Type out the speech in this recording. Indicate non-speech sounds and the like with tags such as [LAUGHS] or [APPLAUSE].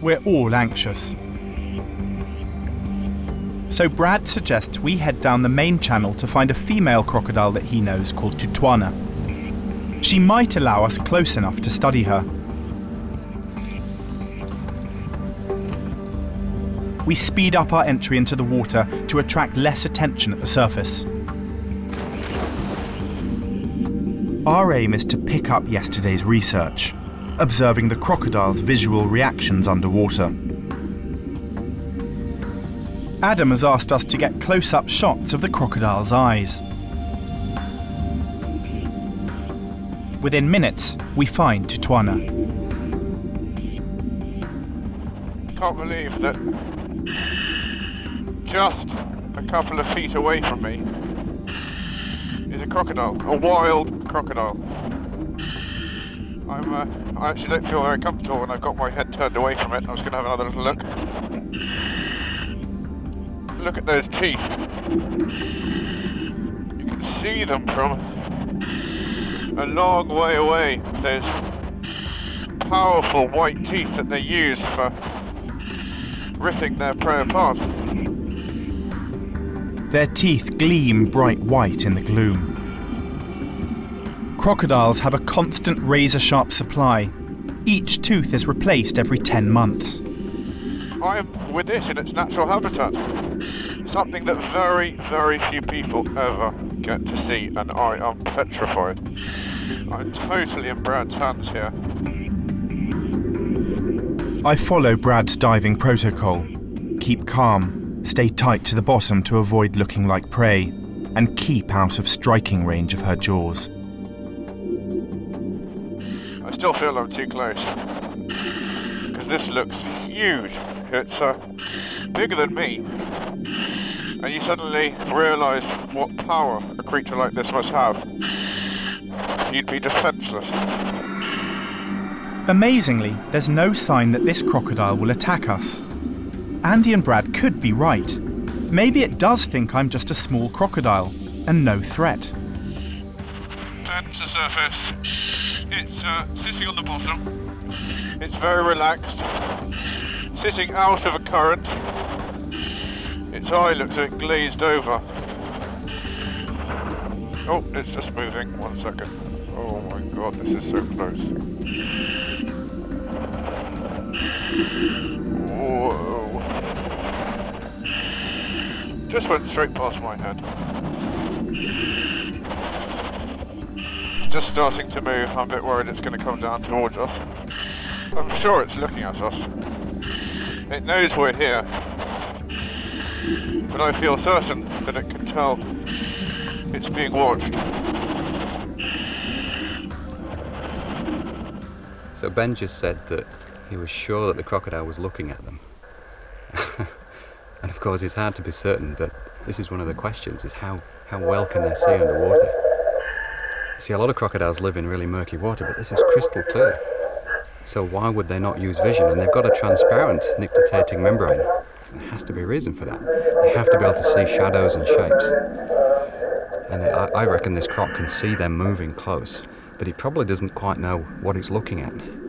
we're all anxious. So Brad suggests we head down the main channel to find a female crocodile that he knows called Tutwana. She might allow us close enough to study her. We speed up our entry into the water to attract less attention at the surface. Our aim is to pick up yesterday's research, observing the crocodile's visual reactions underwater. Adam has asked us to get close up shots of the crocodile's eyes. Within minutes, we find Tutwana. Can't believe that just a couple of feet away from me is a crocodile, a wild crocodile. I'm, uh, I actually don't feel very comfortable when I've got my head turned away from it. I was going to have another little look. Look at those teeth. You can see them from a long way away. Those powerful white teeth that they use for ripping their prey apart. Their teeth gleam bright white in the gloom. Crocodiles have a constant razor sharp supply. Each tooth is replaced every 10 months. I'm with it in its natural habitat. Something that very, very few people ever get to see, and I am petrified. I'm totally in Brad's hands here. I follow Brad's diving protocol. Keep calm, stay tight to the bottom to avoid looking like prey, and keep out of striking range of her jaws. I still feel I'm too close. Because this looks huge. It's uh, bigger than me. And you suddenly realise what power a creature like this must have. You'd be defenceless. Amazingly, there's no sign that this crocodile will attack us. Andy and Brad could be right. Maybe it does think I'm just a small crocodile and no threat. Turn to surface. It's uh, sitting on the bottom. It's very relaxed. Sitting out of a current. Its eye looks a bit glazed over. Oh, it's just moving. One second. Oh my god, this is so close. Whoa. Just went straight past my head. Just starting to move. I'm a bit worried it's going to come down towards us. I'm sure it's looking at us. It knows we're here. But I feel certain that it can tell it's being watched. So Ben just said that he was sure that the crocodile was looking at them. [LAUGHS] and of course it's hard to be certain, but this is one of the questions, is how, how well can they see underwater? See, a lot of crocodiles live in really murky water, but this is crystal clear. So why would they not use vision? And they've got a transparent nictitating membrane. There has to be a reason for that. They have to be able to see shadows and shapes. And I, I reckon this croc can see them moving close, but he probably doesn't quite know what he's looking at.